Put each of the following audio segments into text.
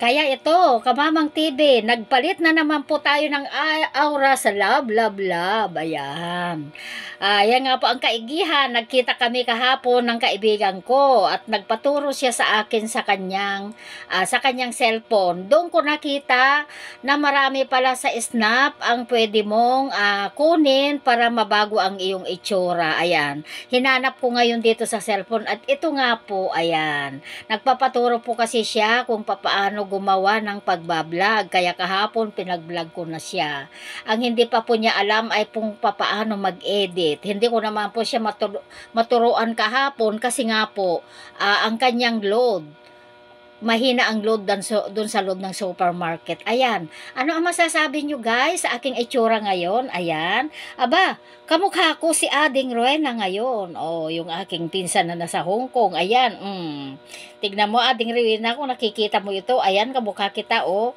Kaya ito, Kamamang TV, nagpalit na naman po tayo ng aura sa love, love, love. Ayan. Ayan nga po ang kaigihan. Nagkita kami kahapon ng kaibigan ko at nagpaturo siya sa akin sa kanyang uh, sa kanyang cellphone. Doon ko nakita na marami pala sa Snap ang pwede mong uh, kunin para mabago ang iyong itsura. Ayan. Hinanap ko ngayon dito sa cellphone at ito nga po, ayan. Nagpapaturo po kasi siya kung paano gumawa ng pagbablog. Kaya kahapon pinag-vlog ko na siya. Ang hindi pa po niya alam ay kung paano mag-edit. Hindi ko naman po siya maturo maturuan kahapon kasi nga po uh, ang kanyang load mahina ang load dun, so, dun sa loob ng supermarket. Ayan. Ano ang masasabi nyo guys sa aking itsura ngayon? Ayan. Aba, kamukha ko si Ading Rowena ngayon. O, oh, yung aking pinsan na nasa Hong Kong. Ayan. Mm. Tignan mo Ading Rowena kung nakikita mo ito. Ayan, kamukha kita oh.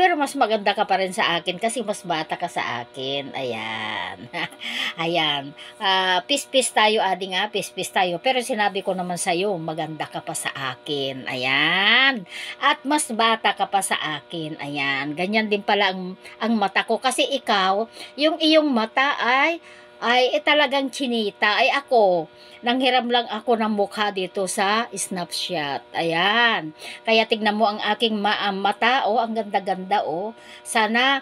Pero mas maganda ka pa rin sa akin kasi mas bata ka sa akin. Ayan. Ayan. Uh, pis-pis tayo, adi nga. Pis-pis tayo. Pero sinabi ko naman sa'yo, maganda ka pa sa akin. Ayan. At mas bata ka pa sa akin. Ayan. Ganyan din pala ang, ang mata ko. Kasi ikaw, yung iyong mata ay ay eh, talagang chinita. Ay ako, nanghiram lang ako ng mukha dito sa snapshot. Ayan. Kaya tignan mo ang aking ma mata, oh, ang ganda-ganda, oh. Sana,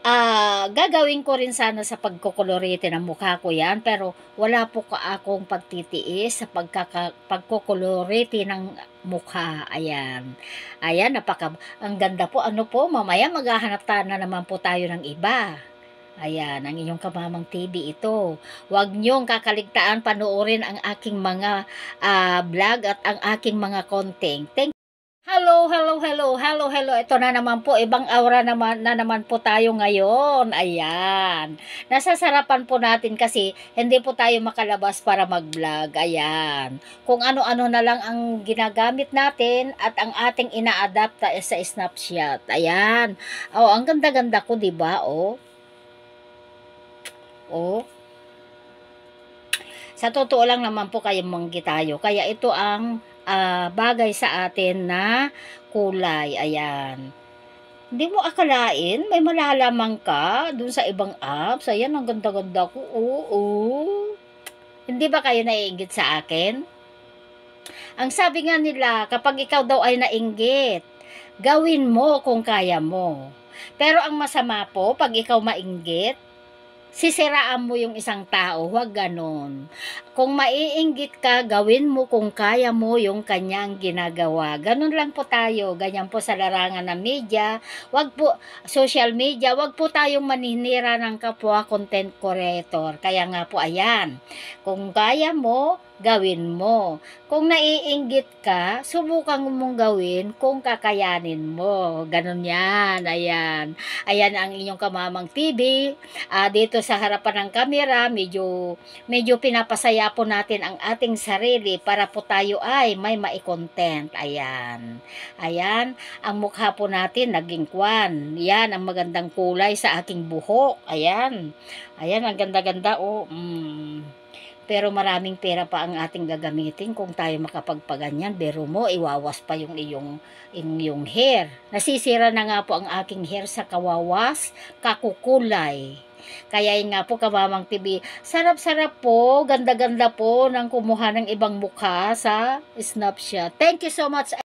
ah, uh, gagawin ko rin sana sa pagkukolorete ng mukha ko yan, pero wala po ka akong pagtitiis sa pagkaka, pagkukolorete ng mukha. Ayan. Ayan, napaka, ang ganda po. Ano po, mamaya maghahanap na naman po tayo ng iba. Ayan, ang inyong kamamang TV ito. Huwag niyong kakaligtaan panoorin ang aking mga uh, vlog at ang aking mga content. Thank Hello, hello, hello, hello, hello. Ito na naman po, ibang aura naman, na naman po tayo ngayon. Ayan. Nasasarapan po natin kasi hindi po tayo makalabas para mag-vlog. Ayan. Kung ano-ano na lang ang ginagamit natin at ang ating ina-adapt sa Snapchat. Ayan. Oh, ang ganda-ganda ko, 'di ba? Oh. Oh. Sa totoo lang naman po kayo manggi tayo. Kaya ito ang uh, bagay sa atin na kulay. Ayan. Hindi mo akalain, may malalaman ka dun sa ibang apps. Ayan, ang ganda-ganda ko. Oo. Hindi ba kayo naiingit sa akin? Ang sabi nga nila, kapag ikaw daw ay nainggit, gawin mo kung kaya mo. Pero ang masama po, pag ikaw mainggit, sisiraan mo yung isang tao, huwag ganon. Kung maiinggit ka, gawin mo kung kaya mo yung kanyang ginagawa. Ganon lang po tayo, ganyan po sa larangan ng media, wag po, social media, wag po tayong maninira ng kapwa content creator. Kaya nga po, ayan, kung kaya mo, gawin mo. Kung naiinggit ka, subukan mong gawin kung kakayanin mo. Ganon yan. Ayan. Ayan ang inyong kamamang TV. Uh, ah, dito sa harapan ng kamera, medyo, medyo pinapasaya po natin ang ating sarili para po tayo ay may maikontent. Ayan. Ayan. Ang mukha po natin naging kwan. Yan ang magandang kulay sa aking buhok. Ayan. Ayan, ang ganda-ganda. Oh, mm pero maraming pera pa ang ating gagamitin kung tayo makapagpaganyan. Pero mo, iwawas pa yung iyong, yung hair. Nasisira na nga po ang aking hair sa kawawas, kakukulay. Kaya yun nga po, Kamamang TV, sarap-sarap po, ganda-ganda po ng kumuha ng ibang mukha sa Snapchat. Thank you so much.